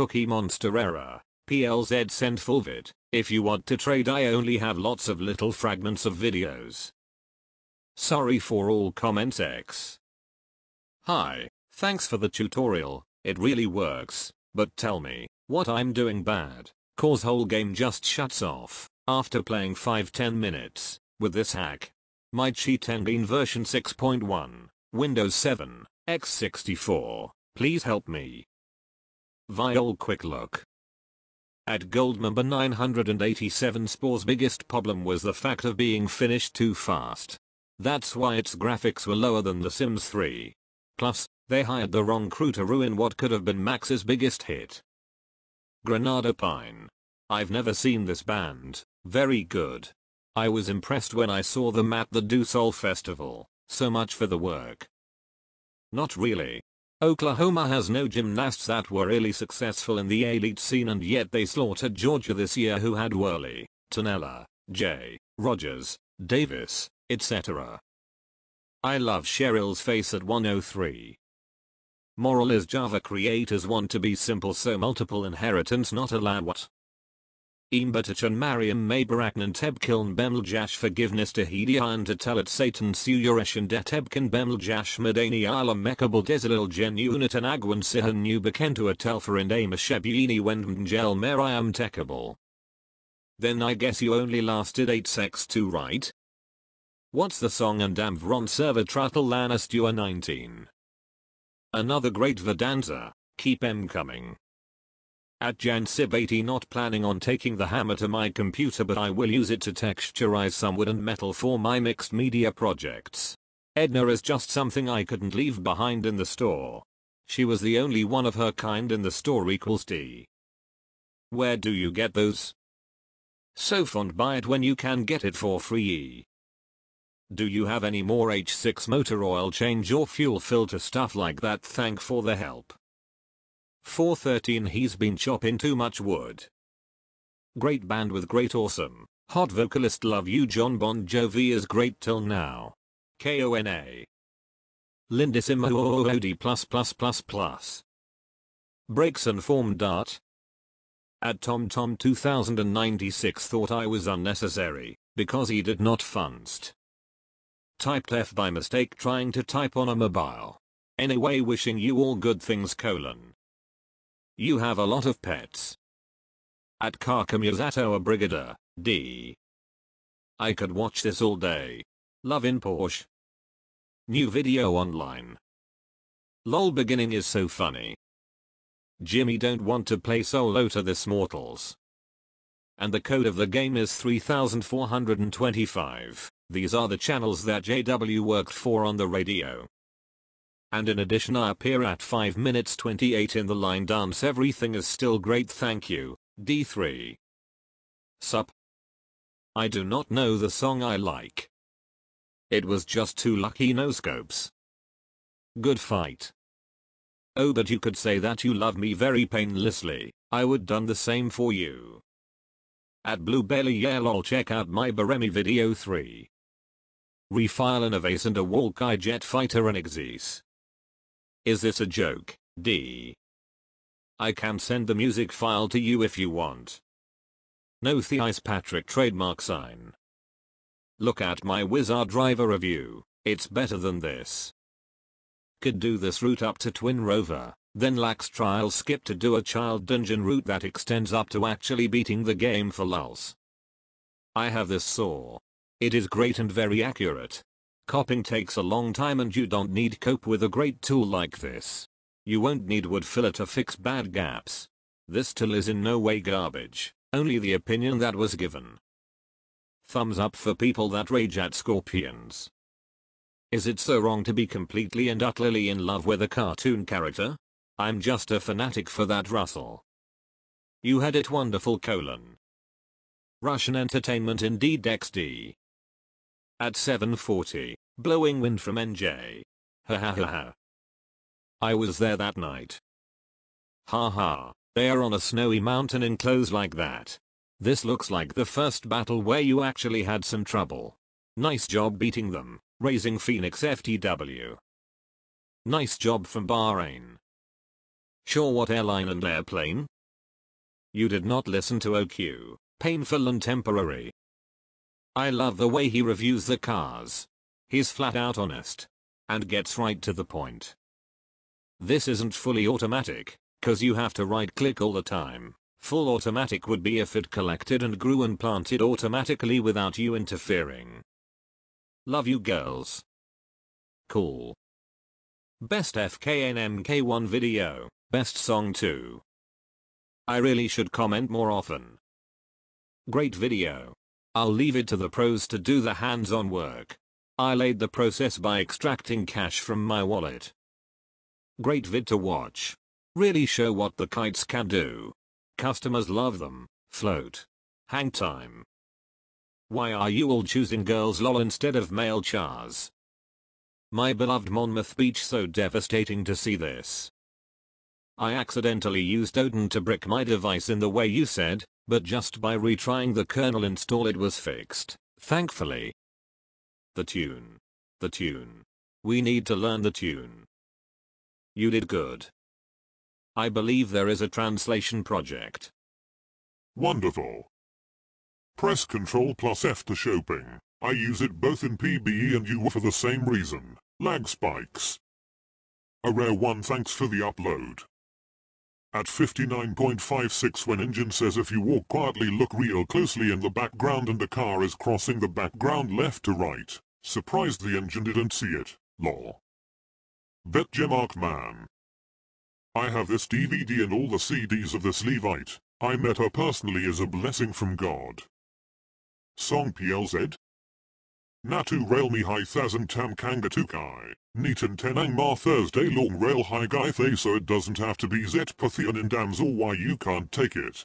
Cookie Monster error. PLZ send full vid. If you want to trade I only have lots of little fragments of videos. Sorry for all comments X. Hi, thanks for the tutorial, it really works, but tell me, what I'm doing bad, cause whole game just shuts off, after playing 5-10 minutes, with this hack. My cheat engine version 6.1, Windows 7, x64, please help me. Viol quick look. At gold number 987 Spore's biggest problem was the fact of being finished too fast. That's why its graphics were lower than The Sims 3. Plus, they hired the wrong crew to ruin what could have been Maxis' biggest hit. Granada Pine. I've never seen this band, very good. I was impressed when I saw them at the Do Festival, so much for the work. Not really. Oklahoma has no gymnasts that were really successful in the elite scene and yet they slaughtered Georgia this year who had Worley, Tonella, Jay, Rogers, Davis, etc. I love Cheryl's face at 103. Moral is Java creators want to be simple so multiple inheritance not allowed what? Imbatachan Mariam Mabaraknan Tebkiln Bemljash forgiveness to Hedian to it Satan Suyureshan de Tebkin Bemljash Madani Alam Mekabal Desilil Unitan Agwan Sihan New Bekentu Atelfa and Amashebuni Wendmjel Meriam Tekabal. Then I guess you only lasted 8 sex to right? What's the song and damn Vron server Truttle Lanastua 19? Another great Vedanza, keep em coming. At Jansib80 not planning on taking the hammer to my computer but I will use it to texturize some wood and metal for my mixed media projects. Edna is just something I couldn't leave behind in the store. She was the only one of her kind in the store equals D. Where do you get those? So fond buy it when you can get it for free. Do you have any more H6 motor oil change or fuel filter stuff like that thank for the help. 413 He's been chopping too much wood. Great band with great awesome. Hot vocalist love you John Bon Jovi is great till now. K-O-N-A. Lindissimo OD plus plus plus plus. Breaks and form dart. At TomTom 2096 thought I was unnecessary, because he did not funst. Typed F by mistake trying to type on a mobile. Anyway wishing you all good things colon. You have a lot of pets. At Karkamuzato a Brigadier, D. I could watch this all day. Love in Porsche. New video online. LOL beginning is so funny. Jimmy don't want to play solo to this mortals. And the code of the game is 3425. These are the channels that JW worked for on the radio. And in addition I appear at 5 minutes 28 in the line dance everything is still great thank you, D3. Sup? I do not know the song I like. It was just too lucky no scopes. Good fight. Oh but you could say that you love me very painlessly, I would done the same for you. At Bluebelly yeah lol check out my Baremi video 3. Refile an Avase and a Walkai jet fighter and Exis. Is this a joke, D? I can send the music file to you if you want. No Theis Patrick trademark sign. Look at my Wizard driver review, it's better than this. Could do this route up to Twinrova, then lax trial skip to do a child dungeon route that extends up to actually beating the game for lulz. I have this saw. It is great and very accurate. Copying takes a long time and you don't need cope with a great tool like this. You won't need wood filler to fix bad gaps. This tool is in no way garbage, only the opinion that was given. Thumbs up for people that rage at scorpions. Is it so wrong to be completely and utterly in love with a cartoon character? I'm just a fanatic for that Russell. You had it wonderful colon. Russian entertainment indeed XD. At 7.40, blowing wind from NJ. Ha ha ha ha. I was there that night. Ha ha, they are on a snowy mountain in clothes like that. This looks like the first battle where you actually had some trouble. Nice job beating them, raising Phoenix FTW. Nice job from Bahrain. Sure what airline and airplane? You did not listen to OQ. Painful and temporary. I love the way he reviews the cars. He's flat out honest. And gets right to the point. This isn't fully automatic, cause you have to right click all the time. Full automatic would be if it collected and grew and planted automatically without you interfering. Love you girls. Cool. Best FKNMK1 video, best song 2. I really should comment more often. Great video. I'll leave it to the pros to do the hands-on work. I laid the process by extracting cash from my wallet. Great vid to watch. Really show what the kites can do. Customers love them. Float. Hang time. Why are you all choosing girls lol instead of male chars? My beloved Monmouth Beach so devastating to see this. I accidentally used Odin to brick my device in the way you said, but just by retrying the kernel install it was fixed, thankfully. The tune. The tune. We need to learn the tune. You did good. I believe there is a translation project. Wonderful. Press Ctrl plus F to shopping. I use it both in PBE and UWA for the same reason. Lag spikes. A rare one thanks for the upload. At 59.56 when engine says if you walk quietly look real closely in the background and the car is crossing the background left to right. Surprised the engine didn't see it. Lol. Bet Gemark man. I have this DVD and all the CDs of this Levite. I met her personally as a blessing from God. Song PLZ? Natu rail me high thousand tam kangatukai. Neaton tenang ma Thursday long rail high guy thay so it doesn't have to be zet pathian in dams or why you can't take it.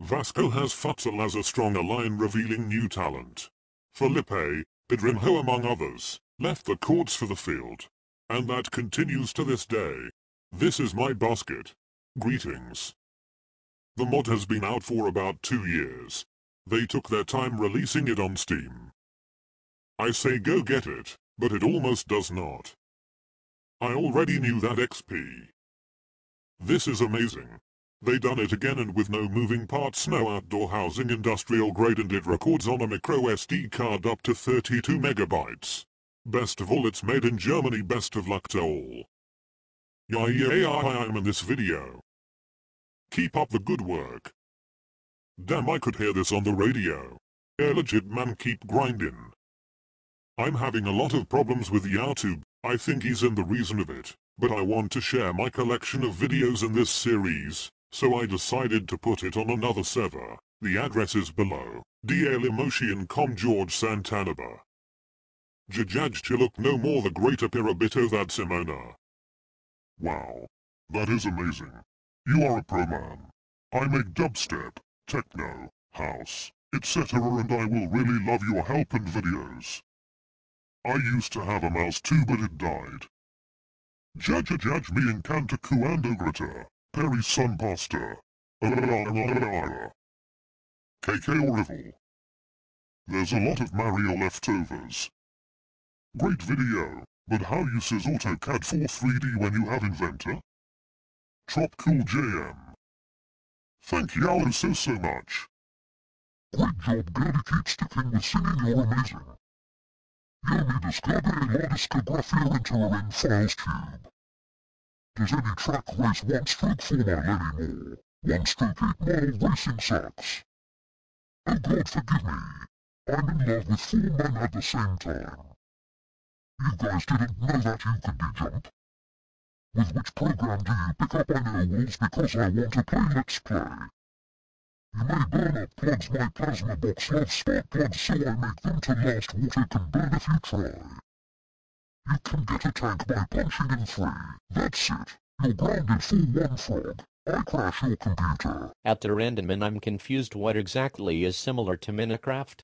Vasco has futsal as a strong line revealing new talent. Felipe, Pedrinho among others, left the courts for the field. And that continues to this day. This is my basket. Greetings. The mod has been out for about two years. They took their time releasing it on Steam. I say go get it, but it almost does not. I already knew that XP. This is amazing. They done it again and with no moving parts no outdoor housing industrial grade and it records on a micro SD card up to 32 megabytes. Best of all it's made in Germany best of luck to all. Yeah yeah yeah I am in this video. Keep up the good work. Damn I could hear this on the radio. Yeah legit man keep grinding. I'm having a lot of problems with YouTube, I think he's in the reason of it, but I want to share my collection of videos in this series, so I decided to put it on another server. The address is below. com George Santanaba. Jajaj Chiluk no more the greater Pirabito that Simona. Wow. That is amazing. You are a pro man. I make dubstep, techno, house, etc. and I will really love your help and videos. I used to have a mouse too but it died. Jaja judge me in Kanta Kuando Grata, Perry Sun Pasta. KK Orival. There's a lot of Mario leftovers. Great video, but how uses AutoCAD for 3D when you have Inventor? Trop cool JM. Thank you Alan so so much. Great job Daddy keep sticking with singing you're amazing. Jag me discover a discography into a ring files tube. Does any track race one stroke format anymore? One stroke eight mile racing sucks. Oh God forgive me. I'm in love with four men at the same time. You guys didn't know that you could be jump. With which program do you pick up know walls because I want to play Let's Play? You may burn up plugs my plasma box loves spark plugs so I make them to last water can burn if you try. You can get a tank by punching in three. That's it. You're grounded for one frog. I crash your computer. At the random and I'm confused what exactly is similar to Minecraft?